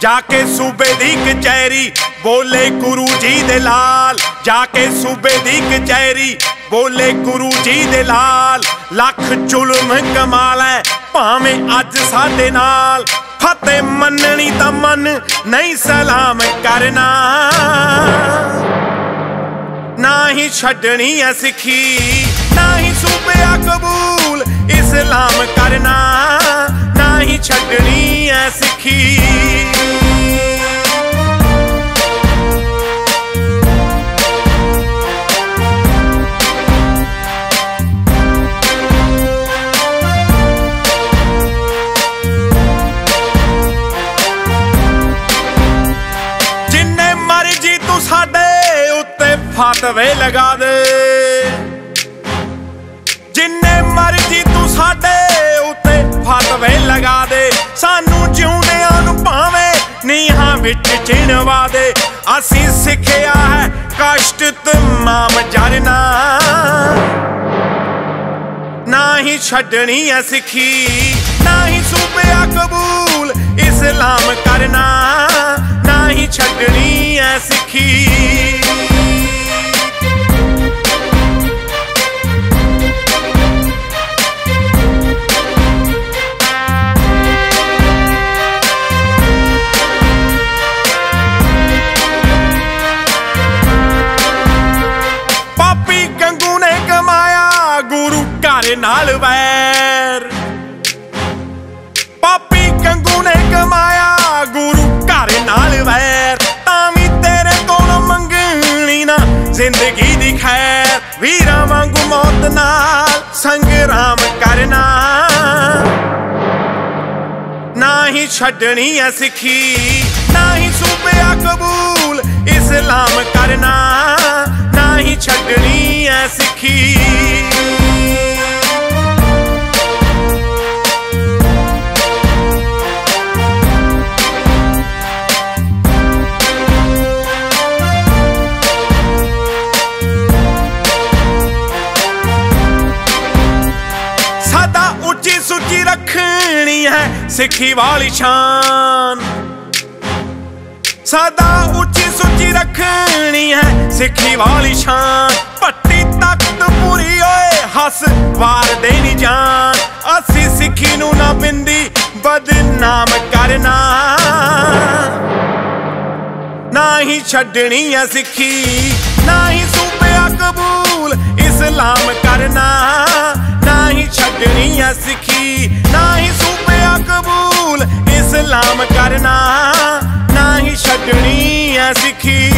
ਜਾ ਕੇ ਸੂਬੇ ਦੀ ਕਚਹਿਰੀ ਬੋਲੇ ਗੁਰੂ ਜੀ ਦੇ ਲਾਲ ਜਾ ਕੇ ਸੂਬੇ ਦੀ ਕਚਹਿਰੀ ਬੋਲੇ ਗੁਰੂ ਜੀ ਦੇ ਲਾਲ ਲੱਖ ਜ਼ੁਲਮ ਕਮਾਲ ਹੈ ਭਾਵੇਂ ਅੱਜ ਸਾਡੇ ਨਾਲ ਫਤਿਹ ਮੰਨਣੀ ਤਾਂ ਮੰਨ, ਨਹੀਂ ਸਲਾਮ ਕਰਨਾ। ਨਾ ਹੀ ਛੱਡਣੀ ਐ ਸਿੱਖੀ, ਨਾ ਹੀ ਸੂਬਿਆ ਕਬੂਲ, ਇਸਲਾਮ ਕਰਨਾ। ਮਰਜ਼ੀ ਤੂੰ ਸਾਡੇ ਉੱਤੇ ਫਤਵੇ ਲਗਾ ਦੇ। ਜਿੰਨੇ ਮਰਜ਼ੀ ਤੂੰ ਸਾਡੇ ਉੱਤੇ ਫਤਵੇ ਲਗਾ ਦੇ। ਸਾਨੂੰ ਜਿਉਂਦਿਆਂ ਨੂੰ ਭਾਵੇਂ ਨੀਹਾਂ ਵਿੱਚ ਚਿਣਵਾ ਦੇ। ਅਸੀਂ ਸਿੱਖਿਆ ਹੈ ਕਸ਼ਟ ਤਮਾਮ ਜਰਨਾ। ਨਾ ਹੀ ਛੱਡਣੀ ਐ ਸਿੱਖੀ, ਨਾ ਹੀ ਸੂਬਿਆ ਕਬੂਲ ਇਸਲਾਮ ਕਰਨਾ। ਨਾ ਹੀ ਛੱਡਣੀ ਐ ਪਾਪੀ ਕੰਗੂ ਨੇ ਕਮਾਇਆ ਗੁਰੂ ਘਰ ਨਾਲ ਵੈਰ। ਪਾਪੀ ਕੰਗੂ ਨੇ ਕਮਾਇਆ ਜ਼ਿੰਦਗੀ ਦੀ ਖੈਰ, ਵੀਰਾਂ ਵਾਂਗੂ ਮੌਤ ਨਾਲ ਸੰਗਰਾਮ ਕਰਨਾ ਨਾ। ਹੀ ਛੱਡਣੀ ਐ ਸਿੱਖੀ, ਨਾ ਹੀ ਸੂਬਿਆ ਕਬੂਲ, ਇਸਲਾਮ ਕਰਨਾ। ਨਾ ਹੀ ਛੱਡਣੀ ਐ ਸਿੱਖੀ। ਰੱਖਣੀ ਹੈ ਸਿੱਖੀ ਵਾਲੀ ਸ਼ਾਨ। ਸਦਾ ਉੱਚੀ ਸੁੱਚੀ ਰੱਖਣੀ ਹੈ ਸਿੱਖੀ ਵਾਲੀ ਸ਼ਾਨ। ਪੱਟੀ ਤਖਤ ਪੂਰੀ ਓਏ, ਹੱਸ ਵਾਰ ਦੇ ਜਾਨ। ਅਸੀਂ ਸਿੱਖੀ ਨੂੰ ਨਾ ਬਿੰਦੀ ਬਦਨਾਮ ਕਰਨਾ। ਨਾ ਹੀ ਛੱਡਣੀ ਐ ਸਿੱਖੀ, ਨਾ ਹੀ ਸੂਬਿਆ ਕਬੂਲ ਇਸਲਾਮ ਕਰਨਾ। ਨਾ ਹੀ ਛੱਡਣੀ ਹੈ ਸਿੱਖੀ, ਨਾ ਹੀ ਸੂਬਿਆ ਕਰਨਾ ਨਾ ਹੀ ਛੱਡਣੀ ਐ ਸਿੱਖੀ।